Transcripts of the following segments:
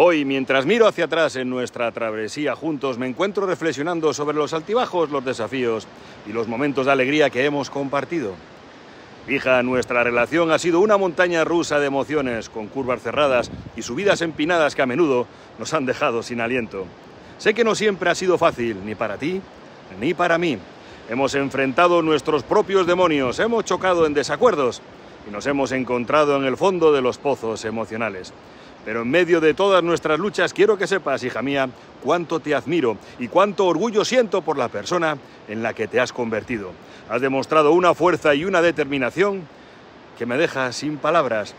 Hoy, mientras miro hacia atrás en nuestra travesía juntos, me encuentro reflexionando sobre los altibajos, los desafíos y los momentos de alegría que hemos compartido. Hija, nuestra relación ha sido una montaña rusa de emociones, con curvas cerradas y subidas empinadas que a menudo nos han dejado sin aliento. Sé que no siempre ha sido fácil, ni para ti, ni para mí. Hemos enfrentado nuestros propios demonios, hemos chocado en desacuerdos y nos hemos encontrado en el fondo de los pozos emocionales. Pero en medio de todas nuestras luchas quiero que sepas, hija mía, cuánto te admiro y cuánto orgullo siento por la persona en la que te has convertido. Has demostrado una fuerza y una determinación que me deja sin palabras.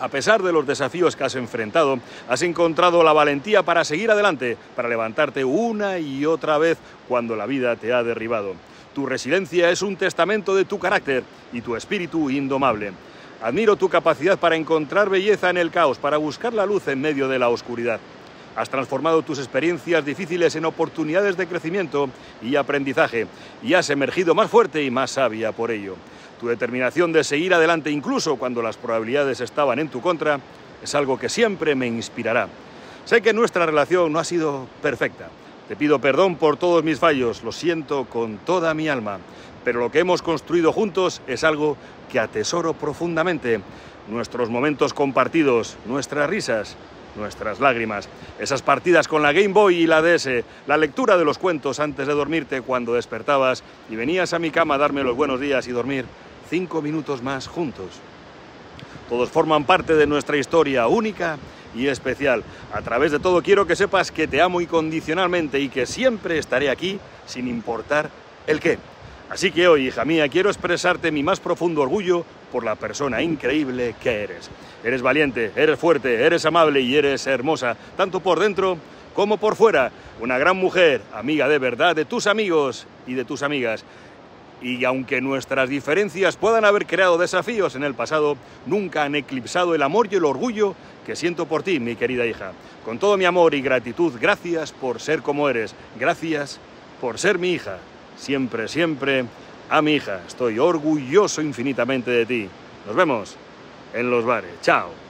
A pesar de los desafíos que has enfrentado, has encontrado la valentía para seguir adelante, para levantarte una y otra vez cuando la vida te ha derribado. Tu resiliencia es un testamento de tu carácter y tu espíritu indomable. Admiro tu capacidad para encontrar belleza en el caos, para buscar la luz en medio de la oscuridad. Has transformado tus experiencias difíciles en oportunidades de crecimiento y aprendizaje y has emergido más fuerte y más sabia por ello. Tu determinación de seguir adelante incluso cuando las probabilidades estaban en tu contra es algo que siempre me inspirará. Sé que nuestra relación no ha sido perfecta. Te pido perdón por todos mis fallos, lo siento con toda mi alma pero lo que hemos construido juntos es algo que atesoro profundamente. Nuestros momentos compartidos, nuestras risas, nuestras lágrimas, esas partidas con la Game Boy y la DS, la lectura de los cuentos antes de dormirte cuando despertabas y venías a mi cama a darme los buenos días y dormir cinco minutos más juntos. Todos forman parte de nuestra historia única y especial. A través de todo quiero que sepas que te amo incondicionalmente y que siempre estaré aquí sin importar el qué. Así que hoy, hija mía, quiero expresarte mi más profundo orgullo por la persona increíble que eres. Eres valiente, eres fuerte, eres amable y eres hermosa, tanto por dentro como por fuera. Una gran mujer, amiga de verdad de tus amigos y de tus amigas. Y aunque nuestras diferencias puedan haber creado desafíos en el pasado, nunca han eclipsado el amor y el orgullo que siento por ti, mi querida hija. Con todo mi amor y gratitud, gracias por ser como eres. Gracias por ser mi hija siempre, siempre a mi hija. Estoy orgulloso infinitamente de ti. Nos vemos en los bares. Chao.